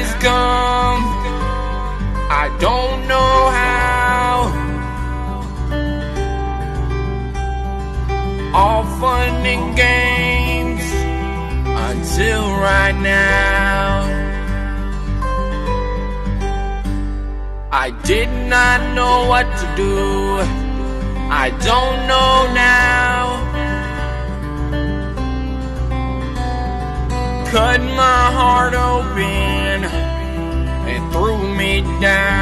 is gone. I don't know how. All fun and games until right now. I did not know what to do. I don't know now. cut my heart open down.